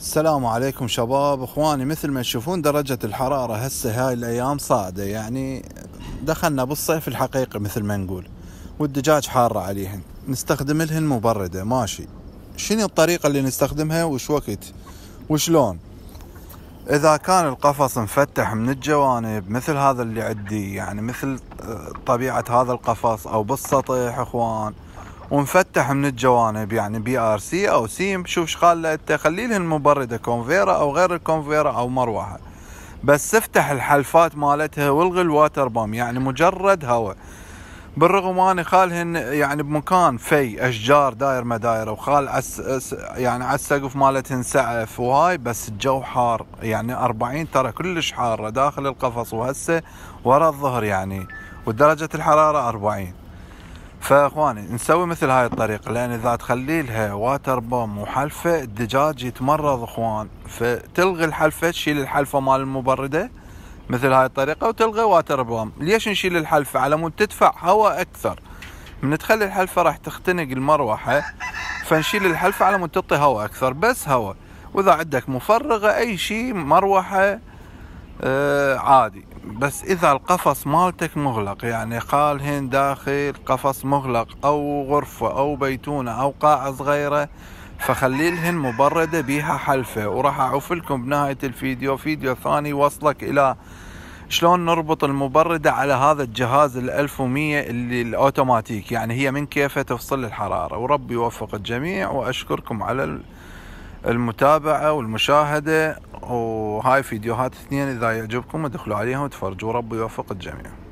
السلام عليكم شباب. إخواني مثل ما تشوفون درجة الحرارة هسه هاي الأيام صاعدة يعني دخلنا بالصيف الحقيقي مثل ما نقول. والدجاج حارة عليهن. نستخدم لهن مبردة. ماشي. شنو الطريقة اللي نستخدمها؟ وش وقت؟ وشلون؟ إذا كان القفص مفتح من الجوانب مثل هذا اللي عندي يعني مثل آه، طبيعة هذا القفص أو بالسطح إخوان ومفتح من الجوانب يعني بي ار سي أو سيم شوف شغال أنت خلي لهم مبرده كونفيرا أو غير الكونفيرا أو مروحه بس افتح الحلفات مالتها والغي ال water pump يعني مجرد هواء. بالرغم أني خالهن يعني بمكان في أشجار داير ما دايره وخال عس يعني على السقف مالتهن سعف وهاي بس الجو حار. يعني 40 ترى كلش حاره داخل القفص وهسه ورا الظهر يعني. ودرجة الحرارة 40 فاخواني نسوي مثل هاي الطريقة لأن إذا تخلي لها water pump وحلفة الدجاج يتمرض أخوان. فتلغي الحلفة تشيل الحلفة مال المبردة مثل هاي الطريقة وتلغي water pump ليش نشيل الحلفة؟ على مود تدفع هواء أكثر. من تخلي الحلفة راح تختنق المروحة فنشيل الحلفة على مود تعطي هواء أكثر بس هواء. وإذا عندك مفرغة أي شيء مروحة آه عادي. بس إذا القفص مالتك مغلق يعني قالهن داخل قفص مغلق أو غرفة أو بيتونة أو قاعة صغيرة فخلي لهن مبردة بيها حلفة. وراح اعوف لكم بنهاية الفيديو فيديو ثاني وصلك إلى شلون نربط المبردة على هذا الجهاز ال 1100 اللي الأوتوماتيك. يعني هي من كيفة تفصل الحرارة. وربي يوفق الجميع وأشكركم على المتابعة والمشاهدة. وهاي فيديوهات اثنين إذا يعجبكم ادخلوا عليهم وتفرجوا ربي يوفق الجميع.